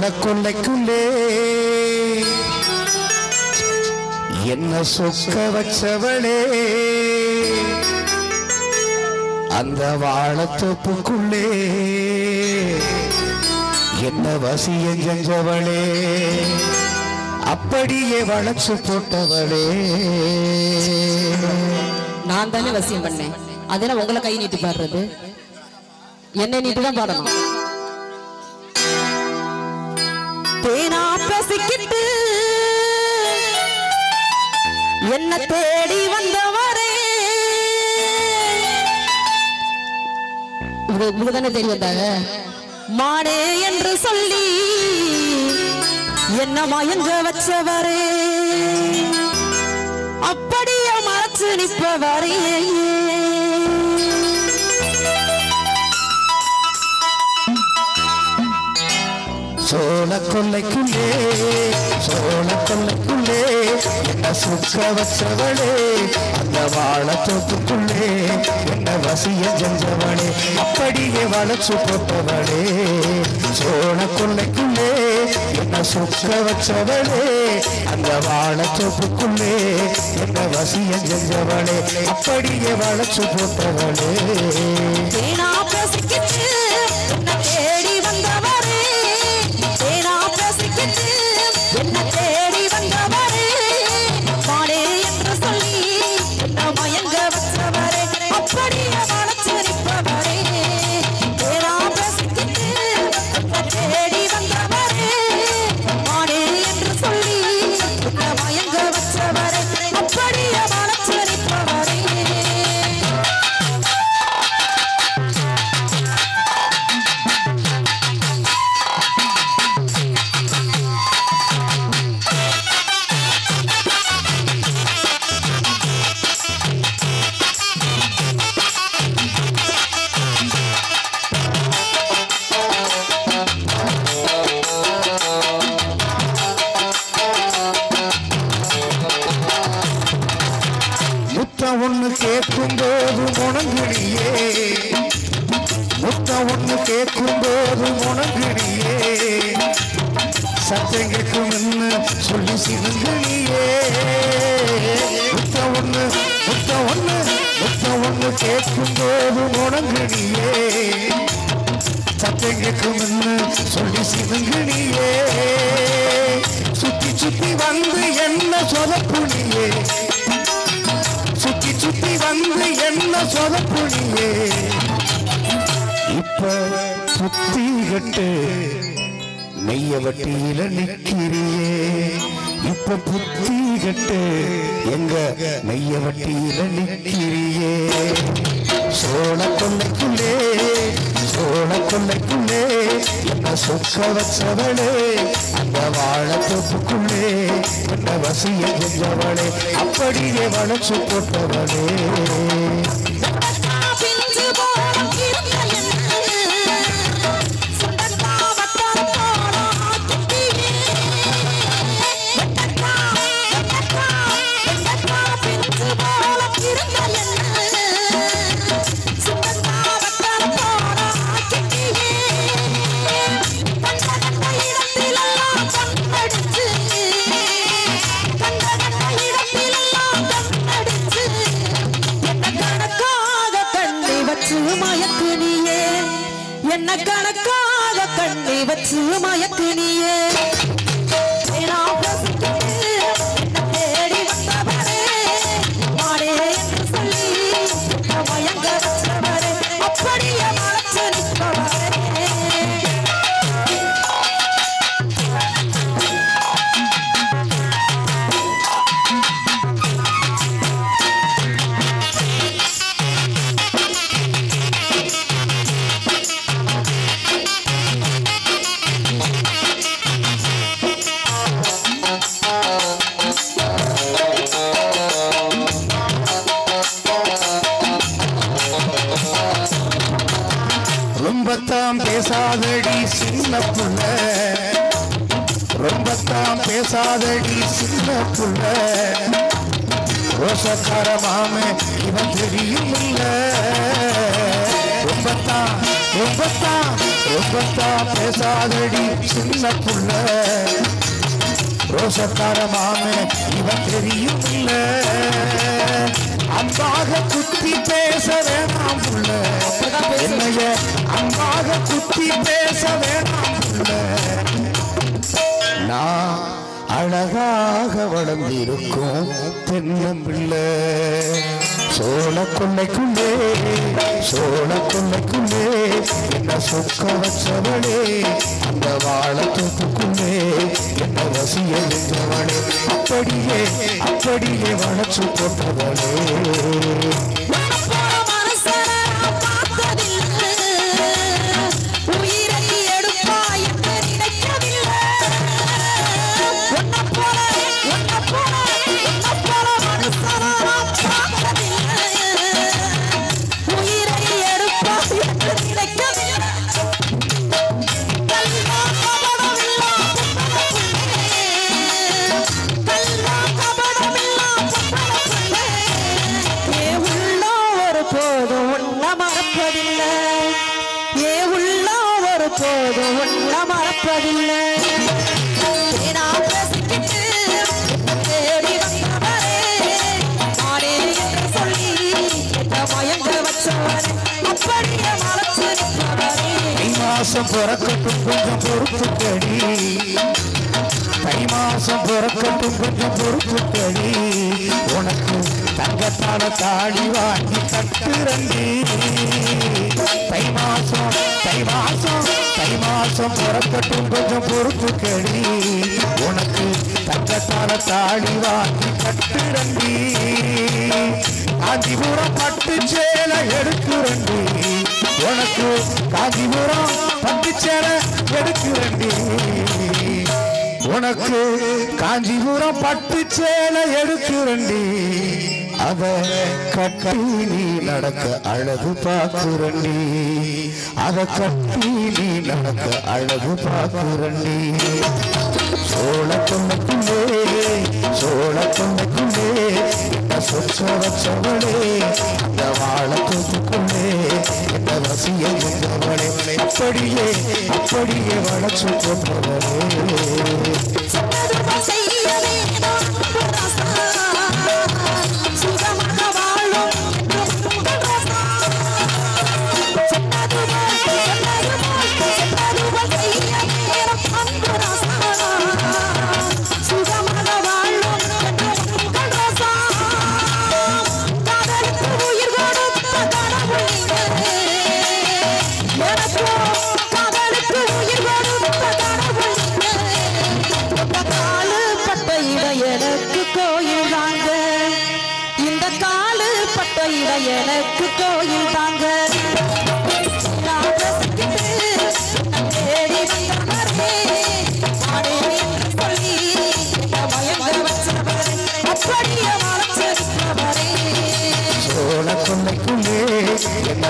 சோழ என்ன சொக்க வச்சவளே. அந்த வாழத்தொப்புக்குள்ளே என்ன வசிய செஞ்சவளே. அப்படியே வளர்ச்சி போட்டவளே. நான் தானே வசியம் பண்ணேன். அதெல்லாம் உங்களை கை நீட்டி பாடுறது. என்ன நீட்டுதான் பாடணும். பசிக்கிட்டு என்ன தேடி வந்தவரே. இவங்க தானே தேடி வந்தாங்க மாடே என்று சொல்லி என்ன மயங்க வச்சவரே. அப்படியே மறைச்சு நிற்பவரே. சோழ கொல்லைக்குள்ளே சோழ கொல்லைக்குள்ளே என்ன சுக்க வச்சவளே அந்த வாழத்தோப்புக்குள்ளே என்ன வசிய செஞ்சவளே அப்படியே வளைச்சு போட்டவளே. சோழ கொல்லைக்குள்ளே என்ன சுக்க வச்சவளே அந்த வாழத்தோப்புக்குள்ளே என்ன வசிய செஞ்சவளே அப்படியே வளைச்சு போட்டவளே. சத்தம் கேட்கும் சொல்லி சிவங்குறியே முத்தம் ஒண்ணு முத்தம் ஒண்ணு முத்தம் ஒண்ணு கேட்கும் போது முணங்குறியே சத்தம் கேட்கும் சொல்லி சிவங்குறியே சுத்தி சுத்தி வந்து என்ன சொதப்புனியே. சுத்தி சுத்தி வந்து என்ன சொதப்புனியே. இப்ப சுத்தி கட்டு மெய்யவட்டியில நிக்கிறியே இப்ப புத்தி கட்டு எங்க மெய்யவட்டியில நிக்கிறியே சோழ கொல்லைக்குள்ளே சோழ கொல்லைக்குள்ளே என்ன சொக்க வச்சவளே அந்த வாழத்தோப்புக்குள்ளே என்ன வசிய செஞ்சவளே அப்படியே வளர்ச்சி போட்டவளே ரொம்பத்தான் பேசாதடி சின்ன புள்ள ரோசக்கார மாம இவன் தெரியும் இல்ல. ரொம்பத்தான் ரொம்பத்தான் ரொம்பத்தான் பேசாதடி சின்ன புள்ள ரோசக்கார மாமன் இவன் தெரியும் இல்ல. அம்பாக குத்தி பேச வேணாம் புள்ள என்னைய அம்பாக குத்தி பேச வேணாம் புள்ள நான் அழகாக வளர்ந்திருக்கும் தென்னம்பிள்ளை சோழ கொள்ளைக்குள்ளே சோழ கொள்ளைக்குள்ளே என்ன சொக்க வச்சவனே அந்த வாழ வாழத்தோப்புக்குள்ளே என்ன வசிய வென்றவளே அப்படியே அப்படியே வளர்ச்சி போட்டவனே மறைச்சு நின்றவரே தை மாசம் பிறக்கட்டும் கொஞ்சம் பொறுப்புக்கடி தை மாசம் பிறக்கட்டும் கொஞ்சம் உனக்கு தங்கத்தால தாடி வாங்கி கட்டுறண்டி தை மாசம் தை மாசம் தை மாசம் புறப்பட்டும் கொஞ்சம் பொறுப்பு கடி உனக்கு தங்கத்தால தாடி வாங்கி கட்டுறண்டி காஞ்சிபுரம் பட்டு சேலை எடுக்குறண்டி உனக்கு காஞ்சிபுரம் பட்டு சேலை எடுக்குறண்டி உனக்கு காஞ்சிபுரம் பட்டு சேலை எடுக்குறண்டி அத கட்டி நீ நடக்க அழகு பாக்குறண்டி. அத கட்டி நீ நடக்க அழகு பாக்குறண்டி. சோழ கொண்டே சோழ கொண்டே என்ன சொச்ச வச்சவளே இந்த வாழ தூத்துக்குள்ளே இந்த வசிய இருந்தவளே அப்படியே அப்படியே வளச்சு கொண்டவளே.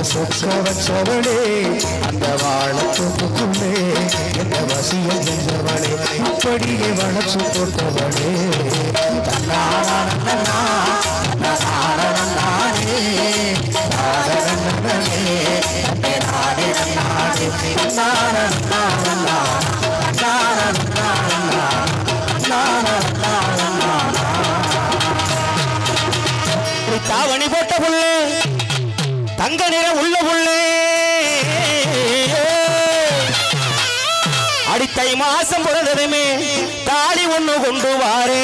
என்ன சொற்க அந்த வாழத்துக்குள்ளே எந்த வசியம் வசிய செஞ்சவளே அப்படியே வளர்ச்சி போட்டவளே. தன்னானே மாசம் பிறந்ததுமே தாலி ஒண்ணு கொண்டு வாரே.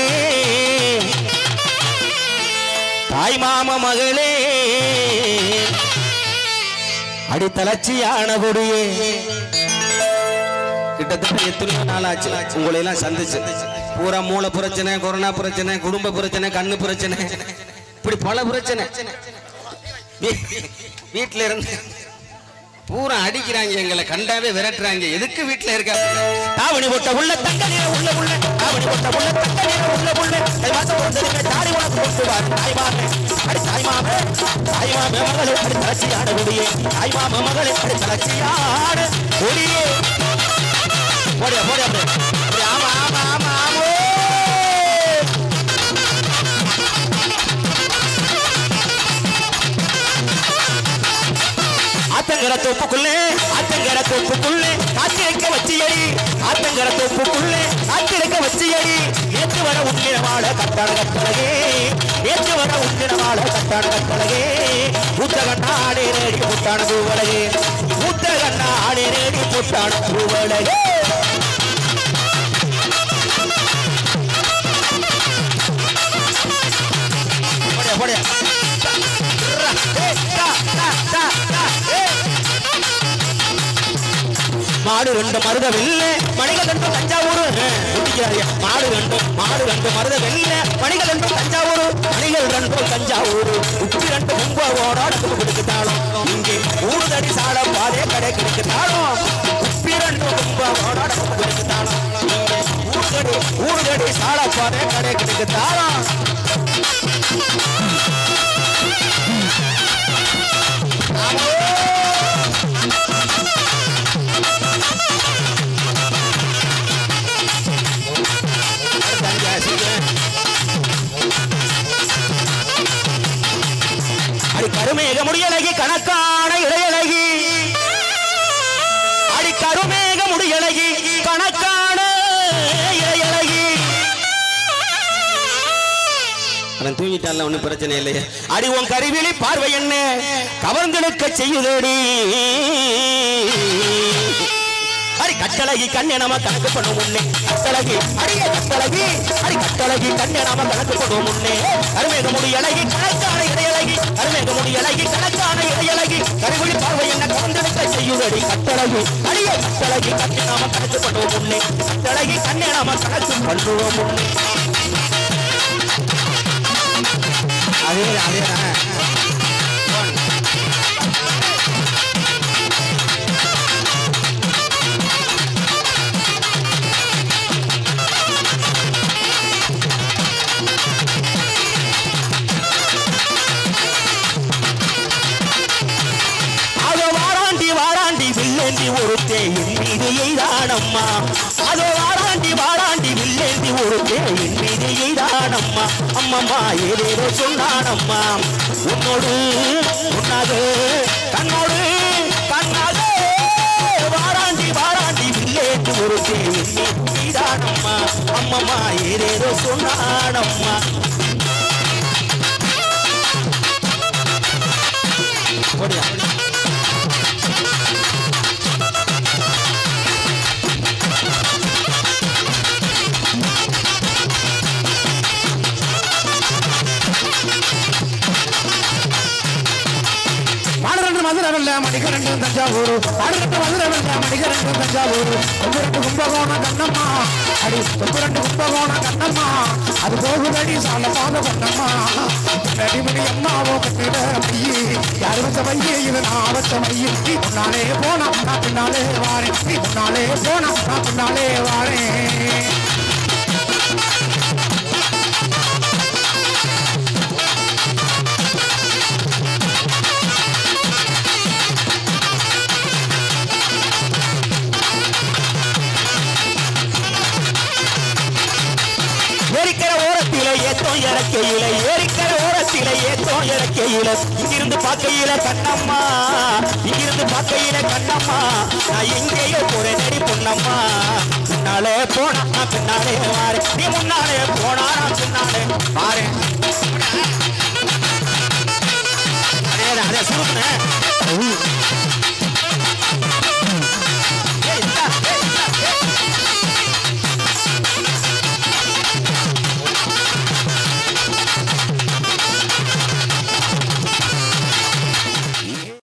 தாய் மாம மகளே அடித்தளர்ச்சியான கொடியே கிட்டத்தட்ட எத்தனையோ நாள் ஆச்சு உங்களை எல்லாம் சந்திச்சு. பூரா மூல பிரச்சனை கொரோனா பிரச்சனை குடும்ப பிரச்சனை கண்ணு பிரச்சனை. இப்படி பல பிரச்சனை. வீ- இருந்து பூரா அடிக்கிறாங்க எங்களை கண்டாவே விரட்டுறாங்க. எதுக்கு வீட்டுல இருக்க? தாவணி போட்ட உள்ள தங்க நிற உள்ள உள்ள. தாவணி போட்ட உள்ள தங்க நிற உள்ள. உள்ள தை மாசம் தாடி உனக்கு கொண்டு தாய்மாமே அடி தாய்மாமே தாய்மாமே தாய் மகளே அடி தலச்சியான ஆட முடியே மாம மகளே அடி தலச்சி ஆட முடியே போடியா போடியா ஆமா ஆமா. தோப்புக்குள்ளே ஆத்தங்கர தோப்புக்குள்ளே காத்திருக்க வச்சியடி. ஆத்தங்கர தோப்புக்குள்ளே காத்திருக்க வச்சியடி. ஏற்று வர உன்னிடமாட கட்டாட கட்டழகே ஏற்று வர உன்னிடமாட கட்டாட கட்டழகே ஊத்த கண்ணா ஆடே ரேடி புத்தான பூவழகே. ஊத்த கண்ணா ஆடே ரேடி புத்தான பூவழகே. மாடு ரெண்டு மருத வெள்ள மணிகள் ரெண்டு தஞ்சாவூர் மாடு ரெண்டும் மாடு ரெண்டு மருத வெள்ள மணிகள் ரெண்டு தஞ்சாவூர். மணிகள் ரெண்டும் தஞ்சாவூர். உப்பி ரெண்டு கும்பகோட நடந்து கொடுக்குதாலும் இங்கே ஊடுதடி சால பாதே கடை கிடைக்குதாலும் உப்பி ரெண்டு கும்பகோட நடந்து கொடுக்குதாலும் ஊடுதடி ஊடுதடி சால பாதே கடை கிடைக்குதாலும் கணக்கான இடையழகி அடி கருமேக முடியலகி கணக்கான இடையழகி. அவன் தூங்கிட்டான்ல ஒண்ணும் பிரச்சனை இல்லையே. அடி உன் கருவிழி பார்வை என்ன? கவர்ந்தெடுக்க செய்யுதடி. கட்டழகி கண்ணை நாம கணக்கு பண்ணும் முன்னே. கட்டழகி அடிய கட்டழகி அடி கட்டழகி கண்ணை நாம கணக்கு பண்ணும் முன்னே. அருமேக முடி அழகி கணக்கான இடையழகி. அருமேக முடி அழகி கணக்கான இடையழகி. கருவிழி பார்வை என்ன கலந்தெடுக்க செய்யுதடி கட்டழகி. அடிய கட்டழகி கண்ணை நாம கணக்கு பண்ணுவோம் முன்னே. கட்டழகி கண்ணை நாம கணக்கு பண்ணுவோம் முன்னே. அதே அதே அதோ. அம்மம்மா ஏதேதோ சொன்னானம்மா உன்னோடு உன்னாது கண்ணோடு கண்ணாக வாராண்டி வாராண்டி வில்லேட்டு ஒரு என் அம்மம்மா ஏதேதோ சொன்னானம்மா ஓடியா. பாடரெண்டு மதுரை தஞ்சாவூர் பாடரெண்டு மதுரை வெள்ள தஞ்சாவூர் தஞ்சாவூர் தொம்புரெண்டு கும்பகோணம் கண்ணம்மா. அடி தொம்புரெண்டு கும்பகோணம் கண்ணம்மா. அது போகுதடி சால பாத கண்ணம்மா நடிமணி அம்மாவோ கட்டிட மையி யார் வச்ச மைய இது நான் வச்ச மையி. நீ முன்னாலே போனா நான் பின்னாலே வாரேன். நீ முன்னாலே போனா நான் பின்னாலே வாரேன். கண்ணம்மா. இங்கிருந்து பார்க்கையில கண்ணம்மா. நான் எங்கேயோ போற நடி பொண்ணம்மா முன்னாலே போனா நான் பின்னாலே வாரேன். நீ முன்னாலே போனா நான் பின்னாலே வாரேன்.